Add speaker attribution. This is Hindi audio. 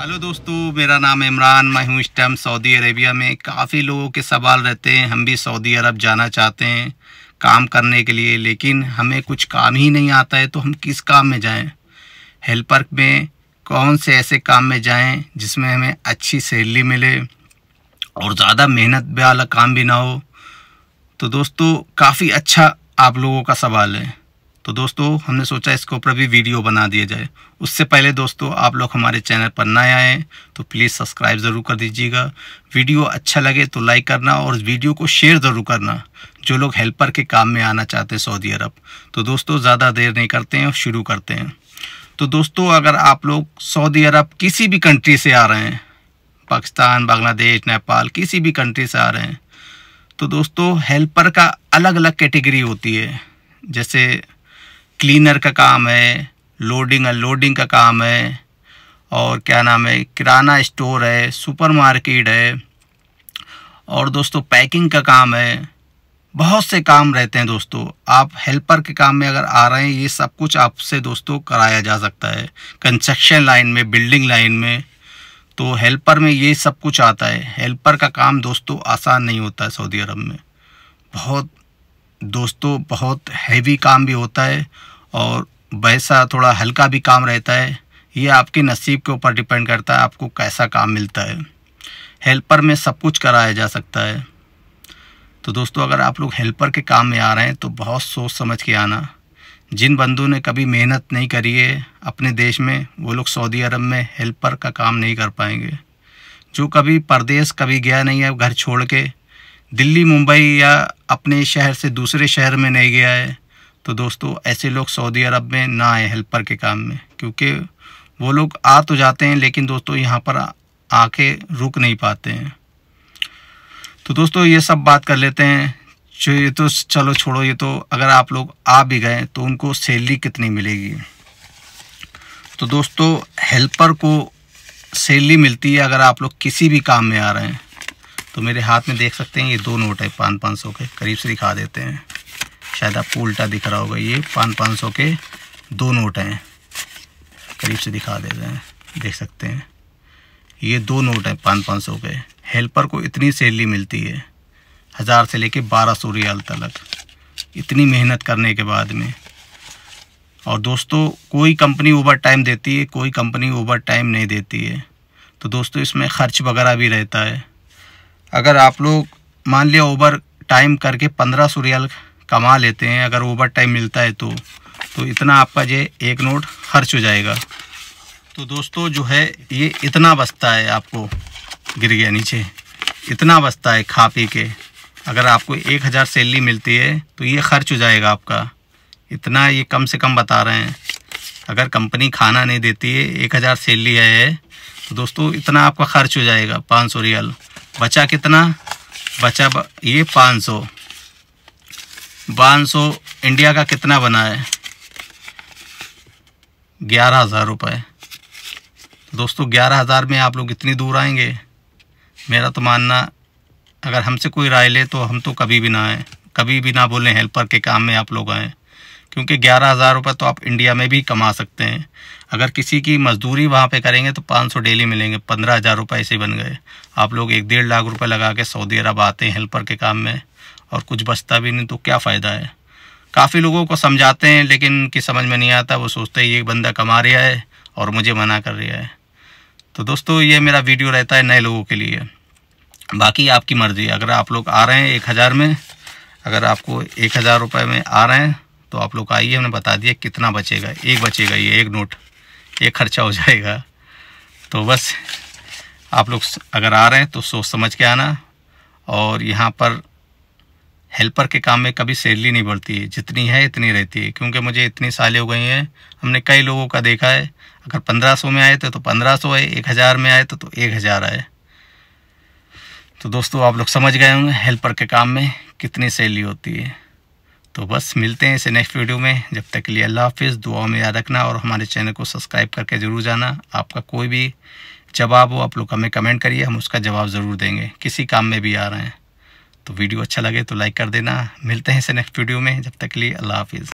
Speaker 1: हेलो दोस्तों, मेरा नाम इमरान, मैं हूँ इस टाइम सऊदी अरेबिया में। काफ़ी लोगों के सवाल रहते हैं, हम भी सऊदी अरब जाना चाहते हैं काम करने के लिए, लेकिन हमें कुछ काम ही नहीं आता है तो हम किस काम में जाएँ? हेल्पर में कौन से ऐसे काम में जाएँ जिसमें हमें अच्छी सैलरी मिले और ज़्यादा मेहनत वाला काम भी ना हो? तो दोस्तों, काफ़ी अच्छा आप लोगों का सवाल है। तो दोस्तों, हमने सोचा इसके ऊपर भी वीडियो बना दिया जाए। उससे पहले दोस्तों, आप लोग हमारे चैनल पर नए आए तो प्लीज़ सब्सक्राइब ज़रूर कर दीजिएगा। वीडियो अच्छा लगे तो लाइक करना और वीडियो को शेयर ज़रूर करना, जो लोग हेल्पर के काम में आना चाहते हैं सऊदी अरब। तो दोस्तों, ज़्यादा देर नहीं करते हैं, शुरू करते हैं। तो दोस्तों, अगर आप लोग सऊदी अरब किसी भी कंट्री से आ रहे हैं, पाकिस्तान, बांग्लादेश, नेपाल, किसी भी कंट्री से आ रहे हैं तो दोस्तों, हेल्पर का अलग अलग कैटेगरी होती है। जैसे क्लीनर का काम है लोडिंग अनलोडिंग का काम है, और क्या नाम है, किराना स्टोर है सुपर मार्केट है, और दोस्तों पैकिंग का काम है। बहुत से काम रहते हैं दोस्तों। आप हेल्पर के काम में अगर आ रहे हैं, ये सब कुछ आपसे दोस्तों कराया जा सकता है। कंस्ट्रक्शन लाइन में बिल्डिंग लाइन में तो हेल्पर में ये सब कुछ आता है। हेल्पर का काम दोस्तों आसान नहीं होता है सऊदी अरब में। बहुत दोस्तों, बहुत हैवी काम भी होता है और वैसा थोड़ा हल्का भी काम रहता है। ये आपके नसीब के ऊपर डिपेंड करता है, आपको कैसा काम मिलता है। हेल्पर में सब कुछ कराया जा सकता है। तो दोस्तों, अगर आप लोग हेल्पर के काम में आ रहे हैं तो बहुत सोच समझ के आना। जिन बंदों ने कभी मेहनत नहीं करी है अपने देश में, वो लोग सऊदी अरब में हेल्पर का काम नहीं कर पाएँगे। जो कभी परदेश कभी गया नहीं है, घर छोड़ के दिल्ली, मुंबई या अपने शहर से दूसरे शहर में नहीं गया है तो दोस्तों, ऐसे लोग सऊदी अरब में ना आए हेल्पर के काम में, क्योंकि वो लोग आ तो जाते हैं, लेकिन दोस्तों, यहाँ पर आके रुक नहीं पाते हैं। तो दोस्तों, ये सब बात कर लेते हैं। जो ये तो चलो छोड़ो, ये तो अगर आप लोग आ भी गए तो उनको सैलरी कितनी मिलेगी? तो दोस्तों, हेल्पर को सैलरी मिलती है अगर आप लोग किसी भी काम में आ रहे हैं। तो मेरे हाथ में देख सकते हैं, ये दो नोट है पाँच पाँच सौ के। करीब से दिखा देते हैं। शायद आपको उल्टा दिख रहा होगा ये। पाँच पाँच सौ के दो नोट हैं। करीब से दिखा दे रहे हैं। देख सकते हैं। ये दो नोट हैं पाँच पाँच सौ के। हेल्पर को इतनी सैलरी मिलती है। हज़ार से लेके बारह सौ रियाल तक इतनी मेहनत करने के बाद में। और दोस्तों, कोई कंपनी ओवर टाइम देती है, कोई कंपनी ओवर टाइम नहीं देती है। तो दोस्तों, इसमें ख़र्च वगैरह भी रहता है। अगर आप लोग, मान लिया ओवर टाइम करके पंद्रह सौ रियाल कमा लेते हैं, अगर ओवर टाइम मिलता है तो तो इतना आपका जो एक नोट खर्च हो जाएगा। तो दोस्तों जो है, ये इतना बचता है आपको गिर गया नीचे। इतना बचता है खा पी के। अगर आपको एक हज़ार सैलरी मिलती है तो ये खर्च हो जाएगा आपका। इतना ये कम से कम बता रहे हैं। अगर कंपनी खाना नहीं देती है, एक हज़ार सैलरी है तो दोस्तों इतना आपका खर्च हो जाएगा, पाँच सौ रियल। बचा कितना? बचा ये पाँच सौ। पाँच सौ इंडिया का कितना बना है? ग्यारह हज़ार रुपये दोस्तों, ग्यारह हज़ार में आप लोग इतनी दूर आएँगे। मेरा तो मानना, अगर हमसे कोई राय ले तो हम तो कभी भी ना आए। कभी भी ना बोलें हेल्पर के काम में आप लोग आएँ। क्योंकि ग्यारह हज़ार रुपये तो आप इंडिया में भी कमा सकते हैं। अगर किसी की मजदूरी वहाँ पे करेंगे तो पाँच सौ डेली मिलेंगे, पंद्रह हज़ार रुपये ऐसे बन गए। आप लोग एक डेढ़ लाख रुपए लगा के सऊदी अरब आते हैं हेल्पर के काम में और कुछ बचता भी नहीं तो क्या फ़ायदा है? काफ़ी लोगों को समझाते हैं, लेकिन कि समझ में नहीं आता, वो सोचते हैं, ये बंदा कमा रहा है और मुझे मना कर रहा है। तो दोस्तों, ये मेरा वीडियो रहता है नए लोगों के लिए। बाकी आपकी मर्ज़ी, अगर आप लोग आ रहे हैं एक हज़ार में, अगर आपको एक हज़ार रुपये में आ रहे हैं तो आप लोग आइए हमने बता दिया कितना बचेगा। एक बचेगा ये एक नोट एक खर्चा हो जाएगा। तो बस आप लोग अगर आ रहे हैं तो सोच समझ के आना। और यहाँ पर हेल्पर के काम में कभी सैलरी नहीं बढ़ती है जितनी है इतनी रहती है। क्योंकि मुझे इतनी सालें हो गई हैं हमने कई लोगों का देखा है। अगर पंद्रह सौ में आए थे तो पंद्रह सौ आए एक हज़ार में आए तो, तो एक हज़ार आए। तो दोस्तों आप लोग समझ गए होंगे हेल्पर के काम में कितनी सैलरी होती है। तो बस मिलते हैं इसे नेक्स्ट वीडियो में। जब तक के लिए अल्लाह हाफिज़ दुआ में याद रखना और हमारे चैनल को सब्सक्राइब करके ज़रूर जाना। आपका कोई भी जवाब हो, आप लोग हमें कमेंट करिए, हम उसका जवाब ज़रूर देंगे। किसी काम में भी आ रहे हैं। तो वीडियो अच्छा लगे तो लाइक कर देना। मिलते हैं इसे नेक्स्ट वीडियो में। जब तक के लिए अल्लाह हाफिज़।